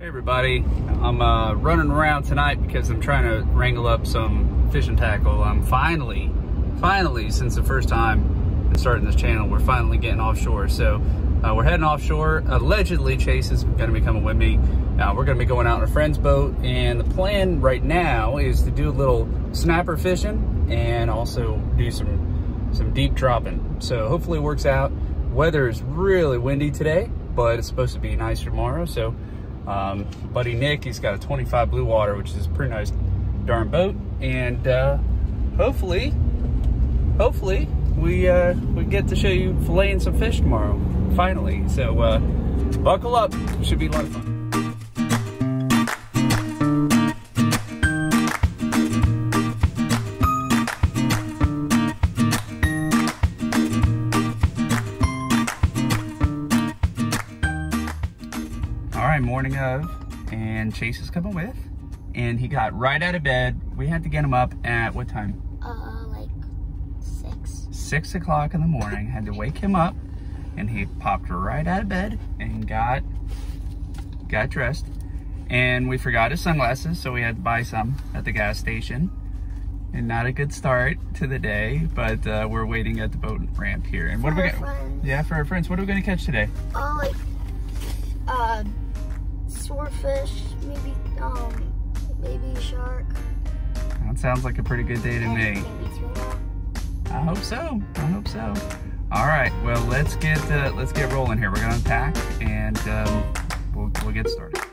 Hey everybody, I'm uh, running around tonight because I'm trying to wrangle up some fishing tackle. I'm finally, finally, since the first time in starting this channel, we're finally getting offshore. So uh, we're heading offshore. Allegedly, Chase is going to be coming with me. Uh, we're going to be going out on a friend's boat, and the plan right now is to do a little snapper fishing and also do some some deep dropping. So hopefully it works out. Weather is really windy today, but it's supposed to be nicer tomorrow. So um, buddy Nick, he's got a 25 Blue Water, which is a pretty nice darn boat. And uh, hopefully, hopefully we uh, we get to show you filleting some fish tomorrow, finally. So uh, buckle up, should be a lot of fun. And Chase is coming with, and he got right out of bed. We had to get him up at what time? Uh, like six. Six o'clock in the morning. Had to wake him up, and he popped right out of bed and got got dressed. And we forgot his sunglasses, so we had to buy some at the gas station. And not a good start to the day, but uh, we're waiting at the boat ramp here. And what For are we our gonna? friends. Yeah, for our friends. What are we gonna catch today? Uh, like, uh, swordfish, maybe, um, maybe shark. That sounds like a pretty good day to me. I hope so. I hope so. All right. Well, let's get uh, let's get rolling here. We're gonna unpack and um, we'll we'll get started.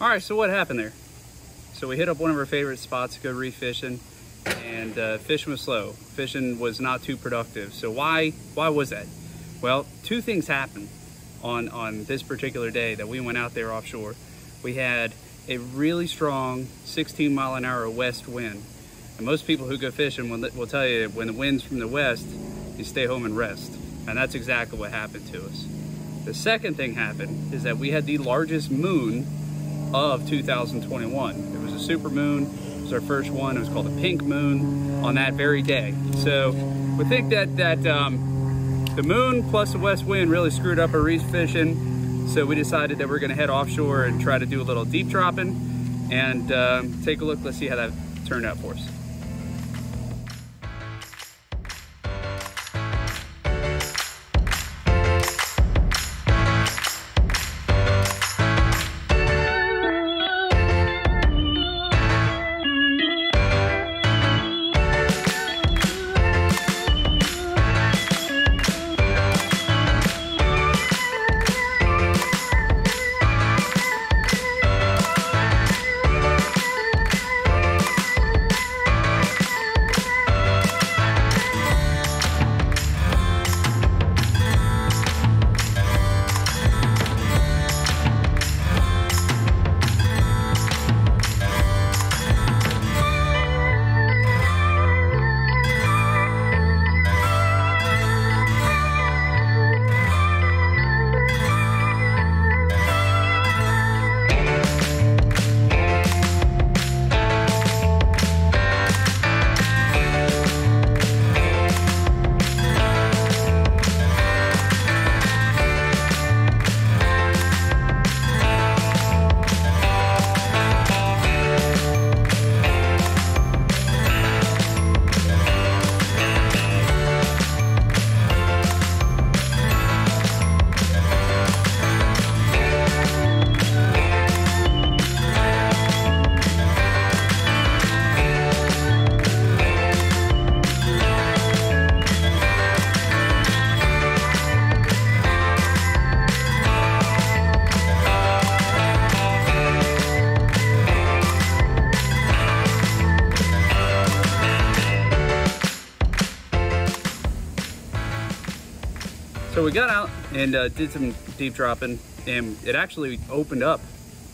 All right, so what happened there? So we hit up one of our favorite spots to go reef fishing and uh, fishing was slow. Fishing was not too productive. So why, why was that? Well, two things happened on, on this particular day that we went out there offshore. We had a really strong 16 mile an hour west wind. And most people who go fishing will, will tell you when the wind's from the west, you stay home and rest. And that's exactly what happened to us. The second thing happened is that we had the largest moon of 2021. It was a super moon. It was our first one. It was called a pink moon on that very day. So we think that that um, the moon plus the west wind really screwed up our reef fishing. So we decided that we're going to head offshore and try to do a little deep dropping and um, take a look. Let's see how that turned out for us. So we got out and uh, did some deep dropping and it actually opened up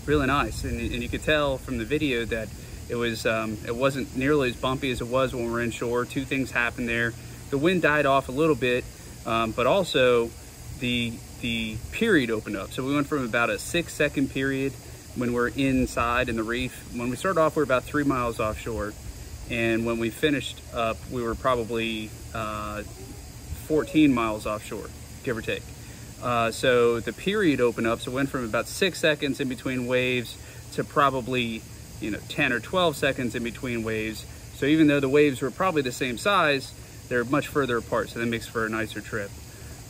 really nice. And, and you could tell from the video that it was um, it wasn't nearly as bumpy as it was when we were inshore. Two things happened there. The wind died off a little bit, um, but also the the period opened up. So we went from about a six second period when we're inside in the reef. When we started off, we are about three miles offshore. And when we finished up, we were probably uh, 14 miles offshore give or take. Uh, so the period opened up, so it went from about six seconds in between waves to probably, you know, 10 or 12 seconds in between waves. So even though the waves were probably the same size, they're much further apart, so that makes for a nicer trip.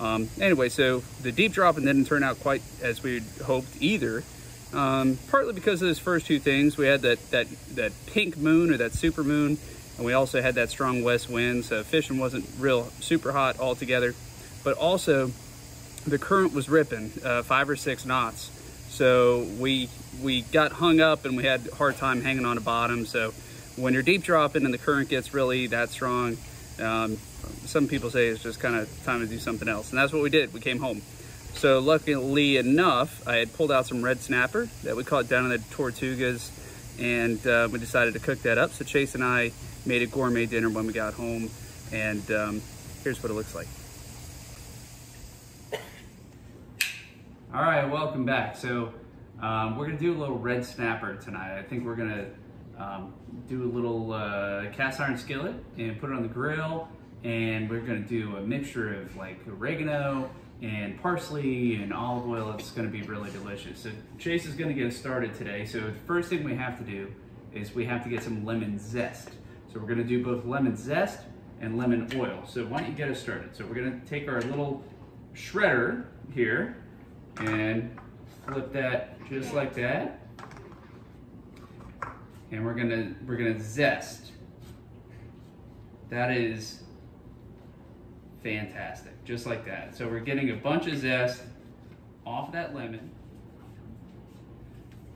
Um, anyway, so the deep dropping didn't turn out quite as we hoped either. Um, partly because of those first two things. We had that, that, that pink moon or that super moon, and we also had that strong west wind, so fishing wasn't real super hot altogether but also the current was ripping uh, five or six knots. So we we got hung up and we had a hard time hanging on the bottom. So when you're deep dropping and the current gets really that strong, um, some people say it's just kind of time to do something else. And that's what we did. We came home. So luckily enough, I had pulled out some red snapper that we caught down in the Tortugas and uh, we decided to cook that up. So Chase and I made a gourmet dinner when we got home and um, here's what it looks like. All right, welcome back. So um, we're gonna do a little red snapper tonight. I think we're gonna um, do a little uh, cast iron skillet and put it on the grill. And we're gonna do a mixture of like oregano and parsley and olive oil. It's gonna be really delicious. So Chase is gonna get us started today. So the first thing we have to do is we have to get some lemon zest. So we're gonna do both lemon zest and lemon oil. So why don't you get us started? So we're gonna take our little shredder here and flip that just like that. And we're gonna we're gonna zest. That is fantastic, just like that. So we're getting a bunch of zest off that lemon.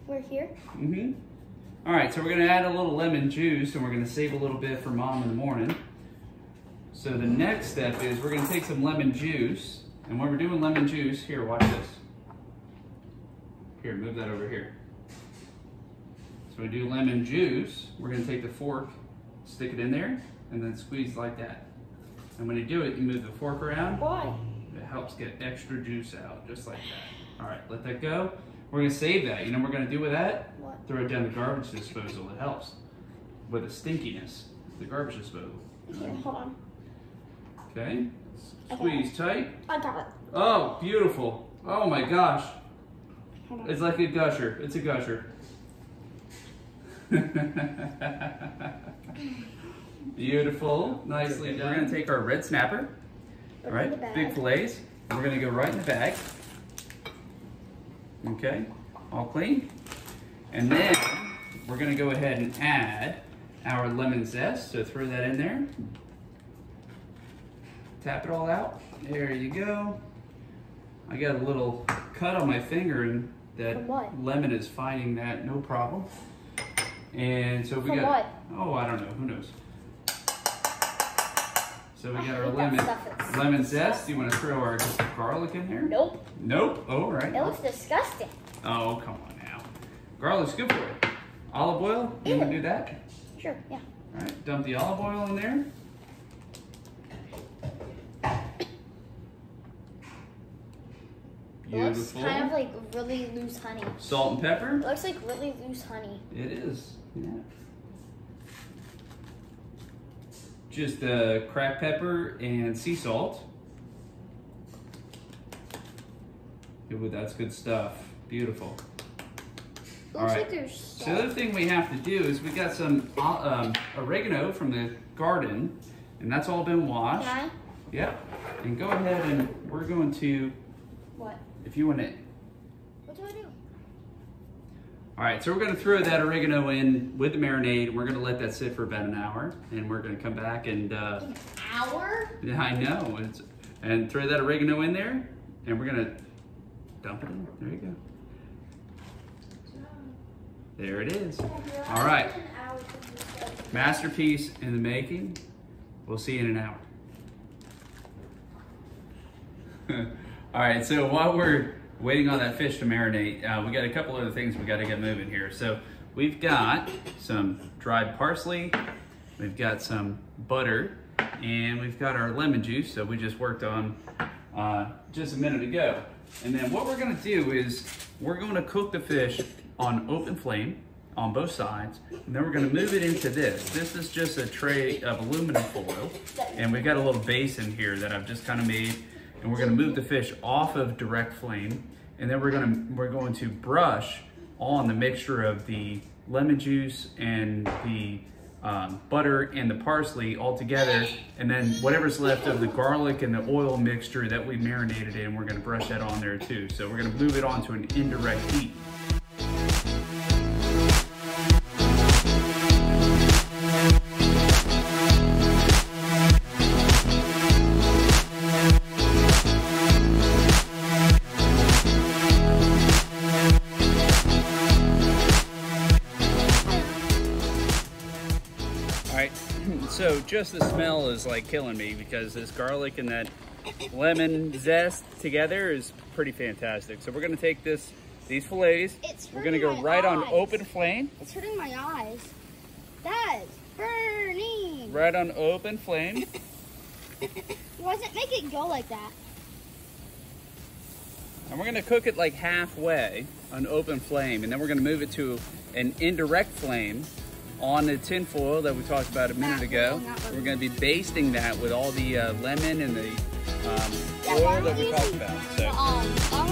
We're here. Mm-hmm. All right, so we're gonna add a little lemon juice and we're gonna save a little bit for mom in the morning. So the next step is we're gonna take some lemon juice and when we're doing lemon juice, here, watch this. Here, move that over here. So we do lemon juice, we're gonna take the fork, stick it in there, and then squeeze like that. And when you do it, you move the fork around. Why? It helps get extra juice out, just like that. All right, let that go. We're gonna save that. You know what we're gonna do with that? What? Throw it down the garbage disposal. It helps with the stinkiness. The garbage disposal. Here, hold on. Okay. Squeeze tight. I got it. Oh, beautiful. Oh my gosh. Hold on. It's like a gusher. It's a gusher. Beautiful. Nicely done. We're gonna take our red snapper. Put All it in the right, bag. big fillets. We're gonna go right in the bag. Okay, all clean. And then we're gonna go ahead and add our lemon zest. So throw that in there. Tap it all out. There you go. I got a little cut on my finger and that lemon is finding that, no problem. And so we From got, what? oh, I don't know, who knows? So we I got our lemon, lemon zest. Do you want to throw our garlic in there? Nope. Nope. Oh, all right. It looks disgusting. Oh, come on now. Garlic's good for it. Olive oil, you want to do that? Sure, yeah. All right, dump the olive oil in there. Looks Beautiful. kind of like really loose honey. Salt and pepper. It looks like really loose honey. It is. Yeah. Just uh, cracked pepper and sea salt. Good, that's good stuff. Beautiful. It looks right. like there's So the other thing we have to do is we got some uh, um, oregano from the garden, and that's all been washed. I? Yep. And go ahead and we're going to, What? If you want to, What do I do? all right, so we're going to throw that oregano in with the marinade, we're going to let that sit for about an hour, and we're going to come back and, uh, An hour? yeah, I know, it's, and throw that oregano in there, and we're going to dump it in. There you go. There it is. All right. An hour to do so. Masterpiece in the making. We'll see you in an hour. All right, so while we're waiting on that fish to marinate, uh, we got a couple other things we got to get moving here. So we've got some dried parsley, we've got some butter, and we've got our lemon juice that we just worked on uh, just a minute ago. And then what we're gonna do is we're gonna cook the fish on open flame on both sides, and then we're gonna move it into this. This is just a tray of aluminum foil, and we've got a little basin here that I've just kind of made, and we're gonna move the fish off of direct flame, and then we're gonna we're going to brush on the mixture of the lemon juice and the um, butter and the parsley all together, and then whatever's left of the garlic and the oil mixture that we marinated in, we're gonna brush that on there too. So we're gonna move it on to an indirect heat. Just the smell is like killing me because this garlic and that lemon zest together is pretty fantastic. So we're gonna take this, these fillets, It's we're gonna go right on open flame, It's hurting my eyes. That is burning. right on open flame. Why does it make it go like that? And we're gonna cook it like halfway on open flame, and then we're gonna move it to an indirect flame on the tin foil that we talked about a minute ago. We're gonna be basting that with all the uh, lemon and the um, oil that we talked about. So. Um,